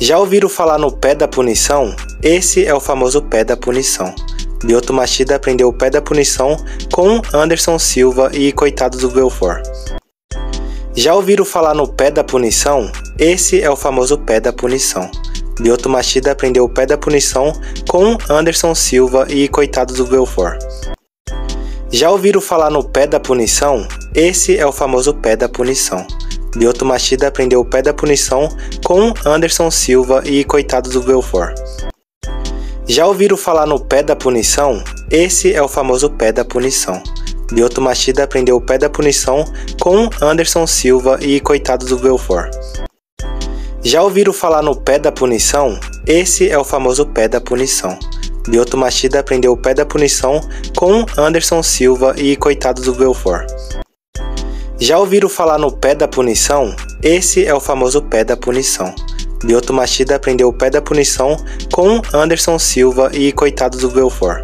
Já ouviram falar no pé da punição? Esse é o famoso pé da punição. Lyoto Machida aprendeu o pé da punição com Anderson Silva e coitado do Belfort. Já ouviram falar no pé da punição? Esse é o famoso pé da punição. Lyoto Machida aprendeu o pé da punição com Anderson Silva e coitado do Belfort. Já ouviram falar no pé da punição? Esse é o famoso pé da punição. Lyoto Machida aprendeu o pé da punição com Anderson Silva e coitado do Belfort. Já ouviram falar no pé da punição? Esse é o famoso pé da punição. Lyoto Machida aprendeu o pé da punição com Anderson Silva e coitado do Belfort. Já ouviram falar no pé da punição? Esse é o famoso pé da punição. Lyoto Machida aprendeu o pé da punição com Anderson Silva e coitado do Belfort. Já ouviram falar no pé da punição? Esse é o famoso pé da punição. Lyoto Machida aprendeu o pé da punição com Anderson Silva e coitado do Belfort.